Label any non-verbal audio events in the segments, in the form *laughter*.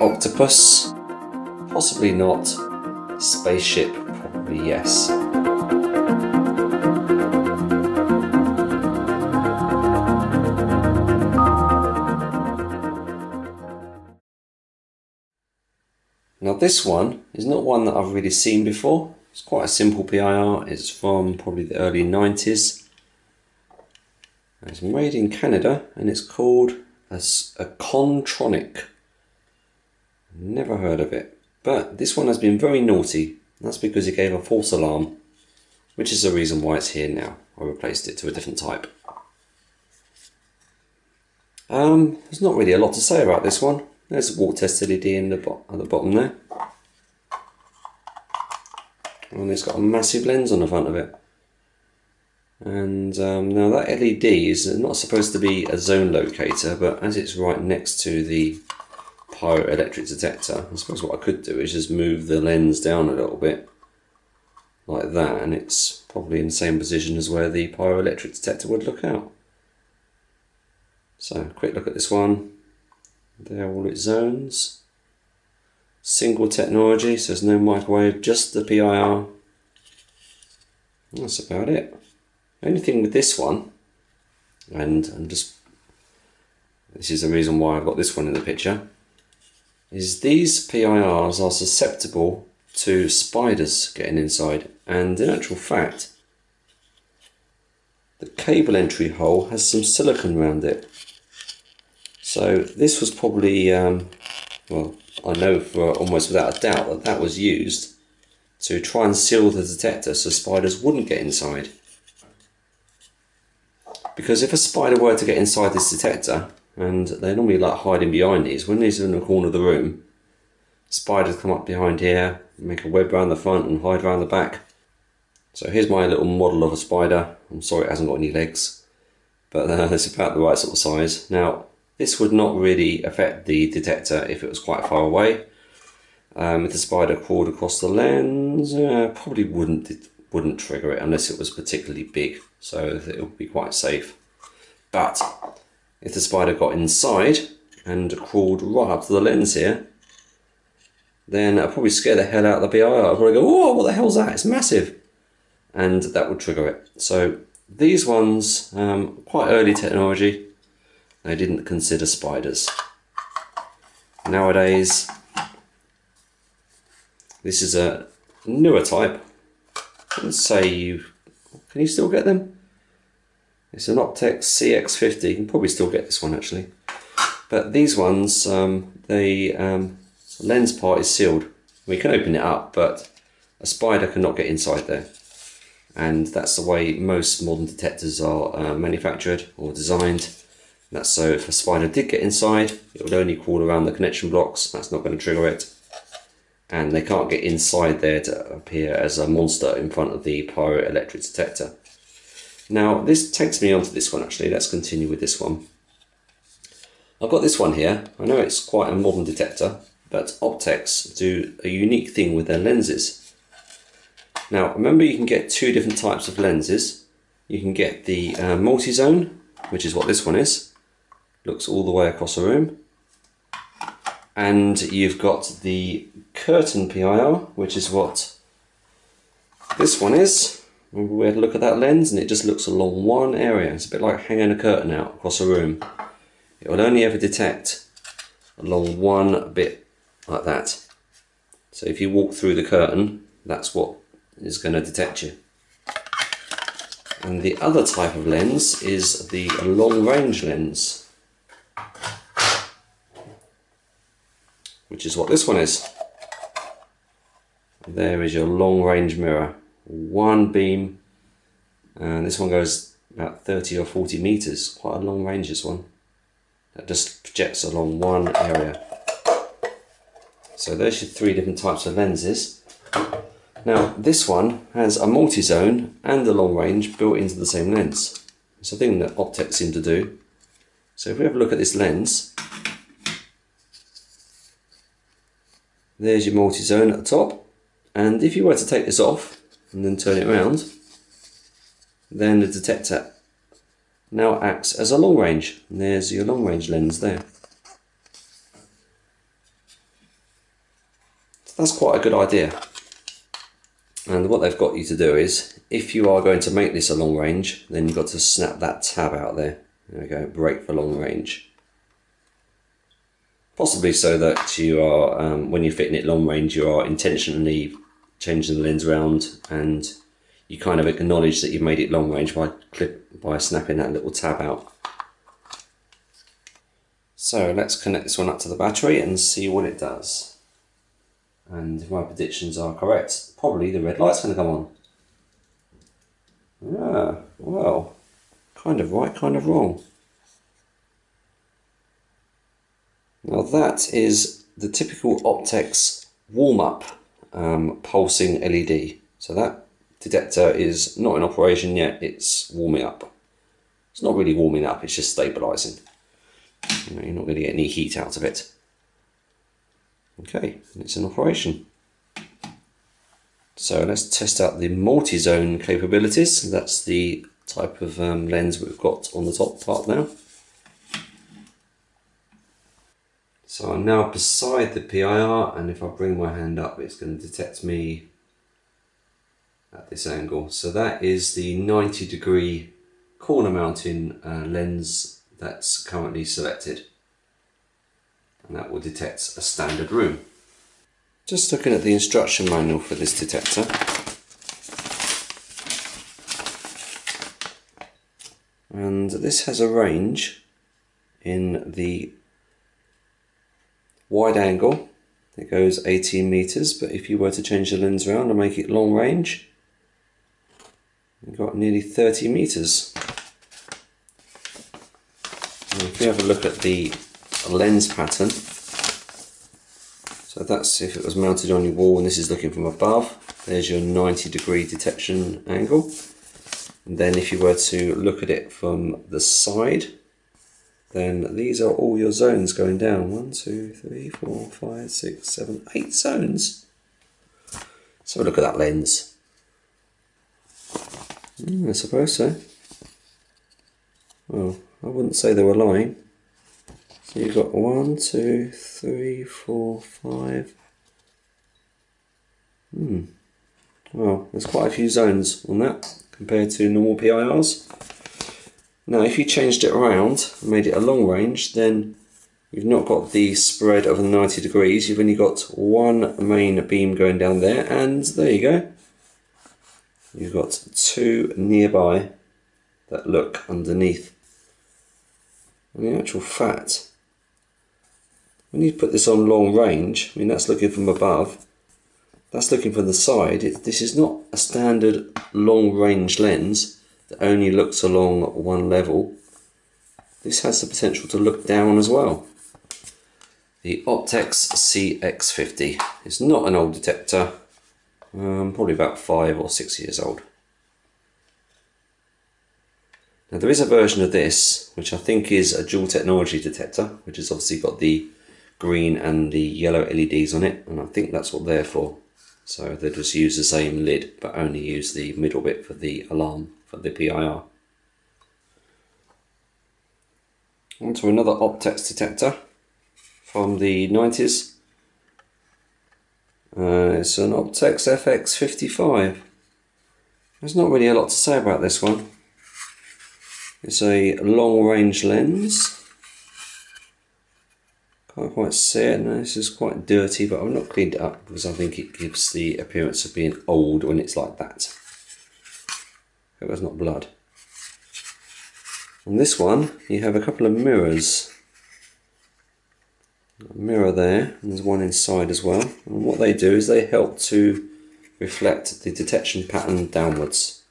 Octopus? Possibly not. Spaceship? Probably yes. This one is not one that I've really seen before. It's quite a simple PIR. It's from probably the early 90s. It's made in Canada and it's called a, a Contronic. Never heard of it. But this one has been very naughty. That's because it gave a false alarm, which is the reason why it's here now. I replaced it to a different type. Um, there's not really a lot to say about this one. There's a walk test LED in the at the bottom there. And it's got a massive lens on the front of it. And um, now that LED is not supposed to be a zone locator, but as it's right next to the pyroelectric detector, I suppose what I could do is just move the lens down a little bit, like that, and it's probably in the same position as where the pyroelectric detector would look out. So, quick look at this one. There are all its zones. Single technology, so there's no microwave, just the PIR. That's about it. Only thing with this one, and I'm just, this is the reason why I've got this one in the picture, is these PIRs are susceptible to spiders getting inside. And in actual fact, the cable entry hole has some silicone around it. So this was probably, um, well, I know for almost without a doubt that that was used to try and seal the detector so spiders wouldn't get inside. Because if a spider were to get inside this detector, and they're normally like hiding behind these, when these are in the corner of the room, spiders come up behind here, make a web around the front and hide around the back. So here's my little model of a spider. I'm sorry it hasn't got any legs, but uh, *laughs* it's about the right sort of size. Now, this would not really affect the detector if it was quite far away. Um, if the spider crawled across the lens, uh, probably wouldn't wouldn't trigger it unless it was particularly big, so it would be quite safe. But if the spider got inside and crawled right up to the lens here, then I'd probably scare the hell out of the PIR. I'd probably go, "Whoa, what the hell's that? It's massive," and that would trigger it. So these ones, um, quite early technology, they didn't consider spiders. Nowadays, this is a newer type. Let's say you can you still get them? It's an Optex CX50. You can probably still get this one actually. But these ones, um, the um, lens part is sealed. We can open it up, but a spider cannot get inside there. And that's the way most modern detectors are uh, manufactured or designed. That's so if a spider did get inside, it would only crawl around the connection blocks. That's not going to trigger it. And they can't get inside there to appear as a monster in front of the pyroelectric detector. Now, this takes me onto this one actually. Let's continue with this one. I've got this one here. I know it's quite a modern detector, but Optex do a unique thing with their lenses. Now, remember you can get two different types of lenses. You can get the uh, multi-zone, which is what this one is. Looks all the way across the room. And you've got the curtain PIR, which is what this one is. Remember we had a look at that lens and it just looks along one area. It's a bit like hanging a curtain out across a room. It will only ever detect along one bit like that. So if you walk through the curtain, that's what is going to detect you. And the other type of lens is the long range lens, which is what this one is. There is your long range mirror. One beam and this one goes about 30 or 40 meters. Quite a long range this one. That just projects along one area. So there's your three different types of lenses. Now this one has a multi-zone and a long range built into the same lens. It's a thing that Optex seem to do. So if we have a look at this lens, there's your multi-zone at the top. And if you were to take this off and then turn it around, then the detector now acts as a long range. And there's your long range lens there. So that's quite a good idea. And what they've got you to do is, if you are going to make this a long range, then you've got to snap that tab out there. There we go, break for long range. Possibly so that you are, um, when you're fitting it long range, you are intentionally changing the lens around and you kind of acknowledge that you've made it long range by clip by snapping that little tab out. So let's connect this one up to the battery and see what it does. And if my predictions are correct, probably the red light's going to come on. Yeah, well, kind of right, kind of wrong. Now that is the typical Optex warm-up um, pulsing LED. So that detector is not in operation yet, it's warming up. It's not really warming up, it's just stabilising. You know, you're not going to get any heat out of it. Okay, it's in operation. So let's test out the multi-zone capabilities. That's the type of um, lens we've got on the top part now. So I'm now beside the PIR and if I bring my hand up it's going to detect me at this angle. So that is the 90 degree corner mounting uh, lens that's currently selected and that will detect a standard room. Just looking at the instruction manual for this detector. And this has a range in the wide angle. It goes 18 meters, but if you were to change the lens around and make it long range, you've got nearly 30 meters. And if you have a look at the lens pattern, so that's if it was mounted on your wall and this is looking from above. There's your 90 degree detection angle. And then if you were to look at it from the side, then these are all your zones going down. One, two, three, four, five, six, seven, eight zones. So look at that lens. Mm, I suppose so. Well, I wouldn't say they were lying. So you've got one, two, three, four, five. Hmm. Well, there's quite a few zones on that compared to normal PIRs. Now, if you changed it around and made it a long range, then you've not got the spread of 90 degrees. You've only got one main beam going down there, and there you go. You've got two nearby that look underneath. And the actual fact, when you put this on long range, I mean that's looking from above, that's looking from the side. It, this is not a standard long range lens that only looks along one level. This has the potential to look down as well. The Optex CX50 is not an old detector, um, probably about five or six years old. Now there is a version of this, which I think is a dual technology detector, which has obviously got the green and the yellow LEDs on it and I think that's what they're for. So they just use the same lid but only use the middle bit for the alarm for the PIR. On to another Optex detector from the 90s. Uh, it's an Optex FX55. There's not really a lot to say about this one. It's a long range lens can't quite see it. No, this is quite dirty, but I've not cleaned it up because I think it gives the appearance of being old when it's like that. Hope it's not blood. On this one, you have a couple of mirrors. A mirror there, and there's one inside as well. And what they do is they help to reflect the detection pattern downwards.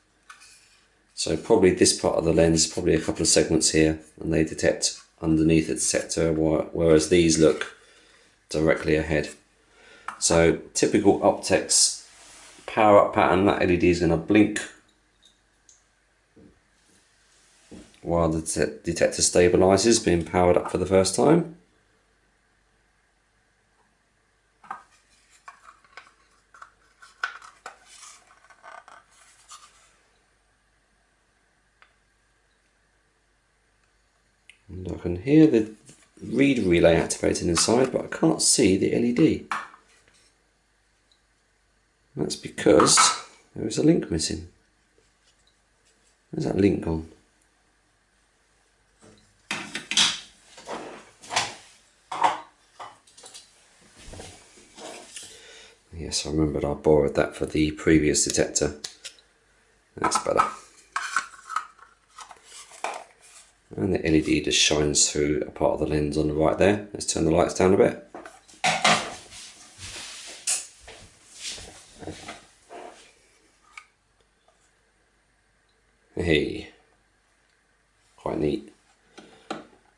So probably this part of the lens, probably a couple of segments here, and they detect underneath its sector, whereas these look directly ahead. So typical Optex power up pattern, that LED is going to blink while the det- detector stabilises, being powered up for the first time. And I can hear the reed relay activating inside, but I can't see the LED. That's because there is a link missing. Where's that link gone? Yes, I remembered I borrowed that for the previous detector. That's better. And the LED just shines through a part of the lens on the right there. Let's turn the lights down a bit. Hey, quite neat.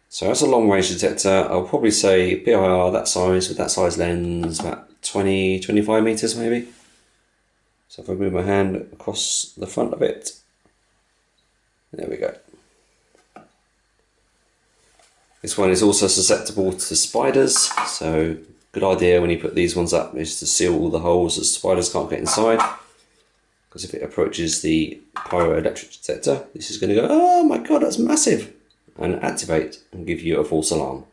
So that's a long range detector. I'll probably say PIR that size with that size lens, about 20, 25 meters maybe. So if I move my hand across the front of it, there we go. This one is also susceptible to spiders, so good idea when you put these ones up is to seal all the holes that spiders can't get inside. Because if it approaches the pyroelectric detector, this is going to go, oh my god, that's massive, and activate and give you a false alarm.